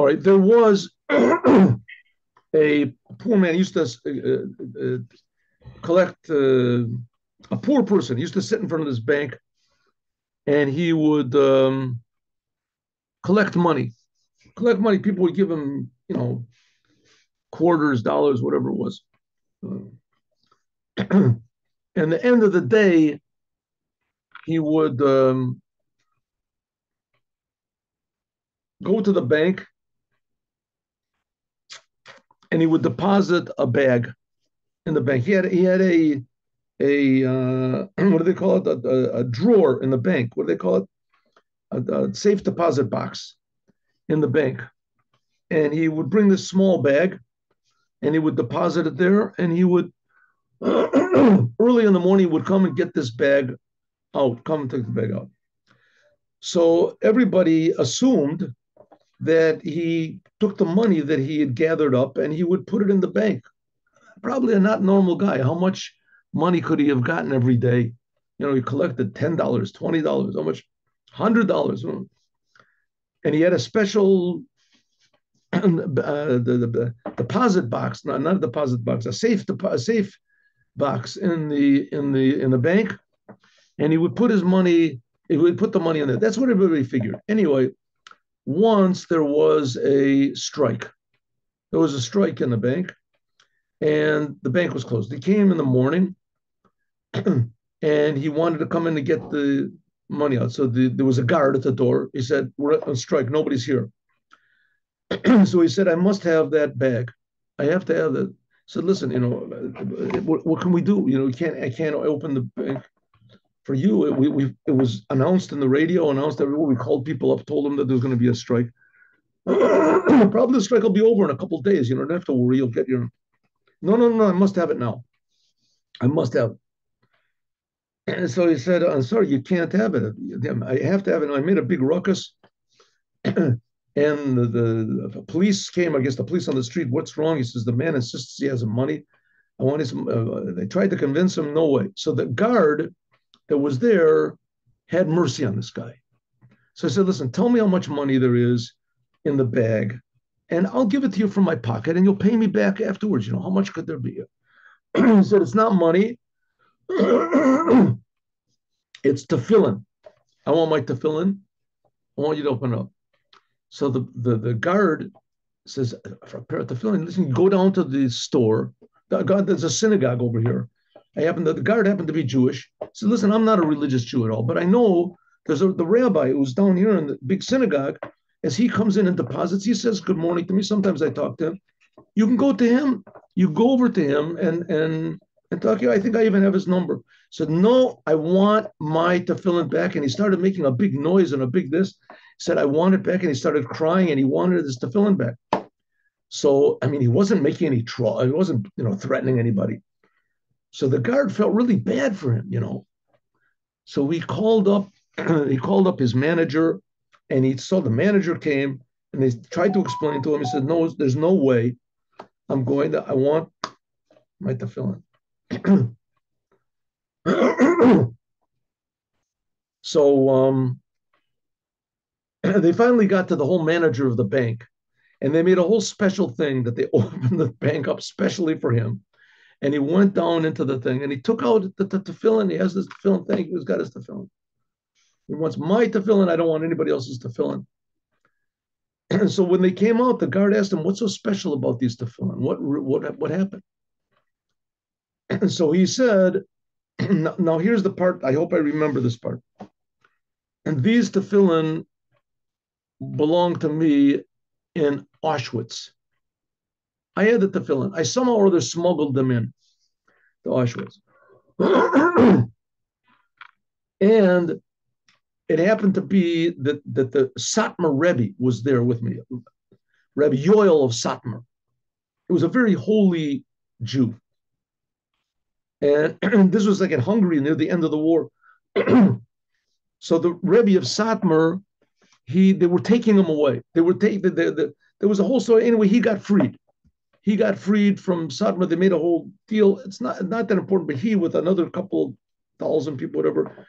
All right, there was a poor man used to uh, uh, collect uh, a poor person used to sit in front of this bank and he would um, collect money. Collect money people would give him you know quarters dollars whatever it was. And the end of the day he would um, go to the bank and he would deposit a bag in the bank. He had he had a a uh, what do they call it? A, a, a, drawer in the bank. What do they call it? A, a, safe deposit box in the bank. And he would bring this small bag, and he would deposit it there. And he would early in the morning would come and get this bag out. Come and take the bag out. So everybody assumed that he took the money that he had gathered up and he would put it in the bank. Probably a not normal guy. How much money could he have gotten every day? You know, he collected $10, $20, how much? $100. And he had a special uh, the, the, deposit box, not, not a deposit box, a safe a safe box in the in the in the bank, and he would put his money. He would put the money in there. That's what everybody figured. Anyway, once there was a strike. There was a strike in the bank, and the bank was closed. He came in the morning, and he wanted to come in to get the money out. So the, there was a guard at the door. He said, "We're on strike. Nobody's here." so he said, "I must have that bag. I have to have that." said, "Listen, you know, what, what can we do? You know, we can't. I can't open the bank for you, it, we, we, it was announced in the radio, announced everywhere. We called people up, told them that there's going to be a strike. Probably the strike will be over in a couple days. You don't have to worry. You'll get your. No, no, no. I must have it now. I must have. And so he said, "I'm sorry, you can't have it. I have to have it." I made a big ruckus. and the, the, the, police came. I guess the police on the street. What's wrong? He says the man insists he has money. I want his. Uh, they tried to convince him. No way. So the guard that was there had mercy on this guy. So I said, listen, tell me how much money there is in the bag, and I'll give it to you from my pocket, and you'll pay me back afterwards. You know, how much could there be? he said, it's not money. it's tefillin. I want my tefillin. I want you to open up. So the, the, the guard says, for a pair of tefillin, listen, go down to the store. God, there's a synagogue over here. I happen to, the guard happened to be Jewish. So listen, I'm not a religious Jew at all, but I know there's a, the rabbi who's down here in the big synagogue. As he comes in and deposits, he says good morning to me. Sometimes I talk to him. You can go to him. You go over to him and and and talk. I think I even have his number. Said no, I want my tefillin back. And he started making a big noise and a big this. He said I want it back, and he started crying and he wanted his tefillin back. So I mean, he wasn't making any trouble. He wasn't you know threatening anybody. So the guard felt really bad for him, you know. So he called up, he called up his manager, and he saw the manager came and they tried to explain to him. He said, "No, there's no way. I'm going to. I want my tefillin." so um, they finally got to the whole manager of the bank, and they made a whole special thing that they opened the bank up specially for him and he went down into the thing and he took out the, the tefillin. He has this tefillin thing. He's got his tefillin. He wants my tefillin. I don't want anybody else's tefillin. And so when they came out, the guard asked him, "What's so special about these tefillin? What what what happened?" And so he said, "Now here's the part. I hope I remember this part. And these tefillin belong to me in Auschwitz. I had the tefillin. I somehow or other smuggled them in to Auschwitz. and it happened to be that, that the Satmar Rebbe was there with me, Rebbe Yoel of Satmar. It was a very holy Jew. And, and this was like in Hungary near the end of the war. so the Rebbe of Satmar, he they were taking him away. They were taking the, the, the, there was a whole story. Anyway, he got freed he got freed from Satmar. They made a whole deal. It's not not that important, but he with another couple thousand people, whatever,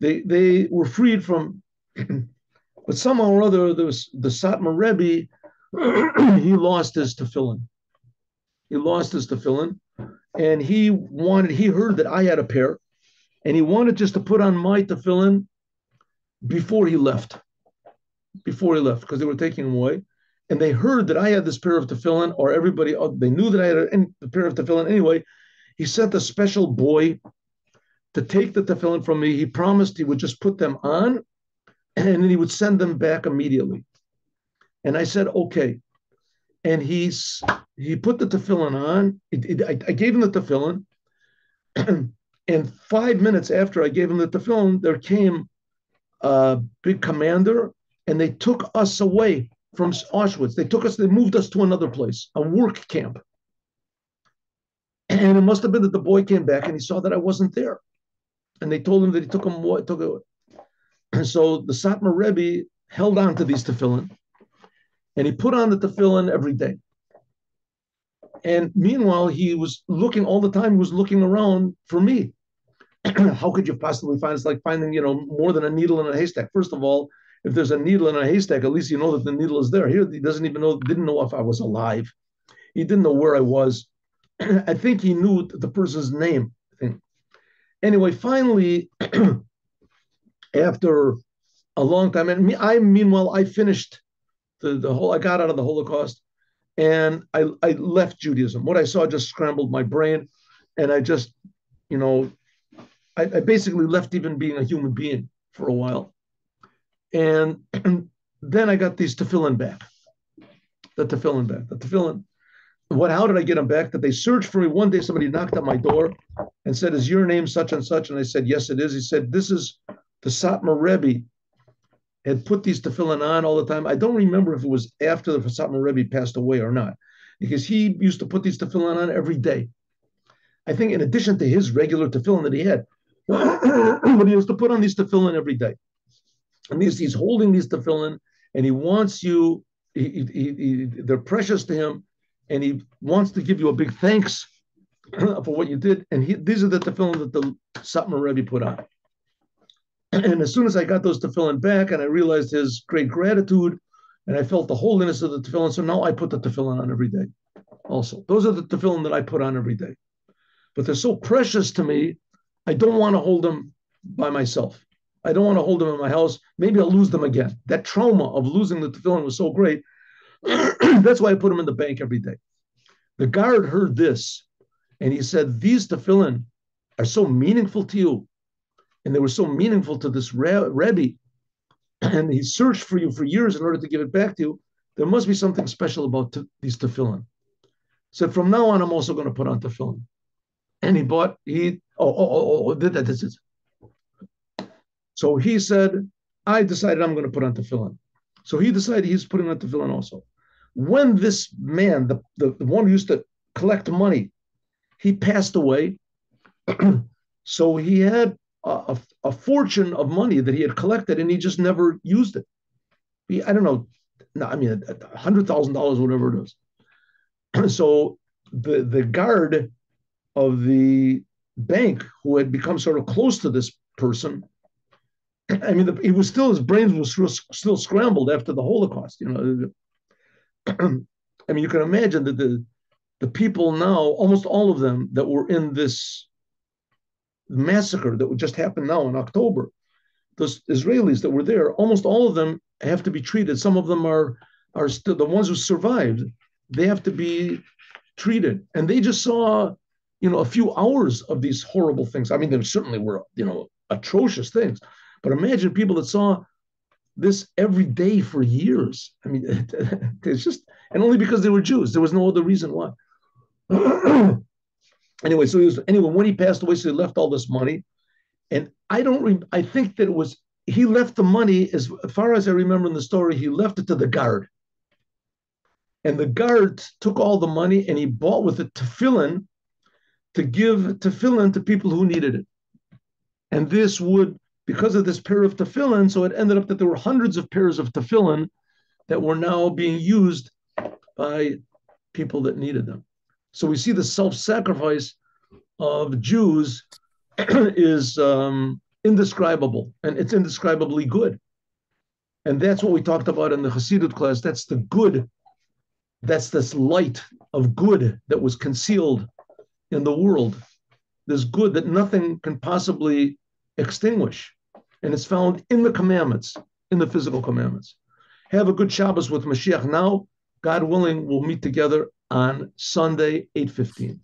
they they were freed from. but somehow or other, there was the Satmar Rebbe he lost his tefillin. He lost his tefillin, and he wanted. He heard that I had a pair, and he wanted just to put on my tefillin before he left. Before he left, because they were taking him away, and they heard that I had this pair of tefillin, or everybody uh, they knew that I had a, pair of tefillin anyway. He sent a special boy to take the tefillin from me. He promised he would just put them on, and then he would send them back immediately. And I said, okay. And he's he put the tefillin on. It, it, I, I, gave him the tefillin, and five minutes after I gave him the tefillin, there came a big commander, and they took us away from Auschwitz. They took us. They moved us to another place, a work camp. And it must have been that the boy came back and he saw that I wasn't there, and they told him that he took him. what Took it. And so the Satmar Rebbe held on to these tefillin, and he put on the tefillin every day. And meanwhile, he was looking all the time. He was looking around for me. How could you possibly find? It's like finding, you know, more than a needle in a haystack. First of all, if there's a needle in a haystack, at least you know that the needle is there. Here, he doesn't even know, didn't know if I was alive. He didn't know where I was. I think he knew the person's name. Anyway, finally, after a long time, and me, I meanwhile I finished the, the whole I got out of the Holocaust and I, I left Judaism. What I saw just scrambled my brain. And I just, you know, I, I basically left even being a human being for a while. And, then I got these tefillin back. The tefillin back. The tefillin. What? How did I get them back? That they searched for me. One day, somebody knocked on my door and said, "Is your name such and such?" And I said, "Yes, it is." He said, "This is the Satmar Rebbe had put these tefillin on all the time. I don't remember if it was after the Satmar Rebbe passed away or not, because he used to put these tefillin on every day. I think in addition to his regular tefillin that he had, but he used to put on these tefillin every day. And he's, he's holding these tefillin, and he wants you, he, he, he, they're precious to him, and he wants to give you a big thanks for what you did. And these are the tefillin that the Satmar Rebbe put on. And as soon as I got those tefillin back and I realized his great gratitude and I felt the holiness of the tefillin, so now I put the tefillin on every day also. Those are the tefillin that I put on every day. But they're so precious to me, I don't want to hold them by myself. I don't want to hold them in my house. Maybe I'll lose them again. That trauma of losing the tefillin was so great. That's why I put them in the bank every day. The guard heard this and he said, These tefillin are so meaningful to you and they were so meaningful to this Rebbe, and he searched for you for years in order to give it back to you, there must be something special about these tefillin. So from now on, I'm also going to put on tefillin. And he bought, he, oh, oh, oh, oh, did that, this is. So he said, I decided I'm going to put on tefillin. So he decided he's putting on tefillin also. When this man, the, the, the one who used to collect money, he passed away. so he had a, a, fortune of money that he had collected and he just never used it. He, I don't know, no, I mean, a hundred thousand dollars, whatever it is. so the the guard of the bank who had become sort of close to this person, I mean, he was still his brains was still scrambled after the Holocaust. You know, I mean, you can imagine that the the people now, almost all of them that were in this massacre that just happened now in October, those Israelis that were there, almost all of them have to be treated. Some of them are are still the ones who survived. They have to be treated, and they just saw, you know, a few hours of these horrible things. I mean, there certainly were, you know, atrocious things, but imagine people that saw this every day for years. I mean, it's just, and only because they were Jews. There was no other reason why. anyway, so he was anyway when he passed away, so he left all this money, and I don't. Re- I think that it was he left the money as far as I remember in the story. He left it to the guard, and the guard took all the money and he bought with it tefillin to give tefillin to people who needed it, and this would because of this pair of tefillin. So it ended up that there were hundreds of pairs of tefillin that were now being used by people that needed them. So we see the self-sacrifice of Jews is um, indescribable, and it's indescribably good. And that's what we talked about in the Hasidut class. That's the good That's this light of good that was concealed in the world. This good that nothing can possibly extinguish. And it's found in the commandments, in the physical commandments. Have a good Shabbos with Mashiach now. God willing, we'll meet together on Sunday, 8.15.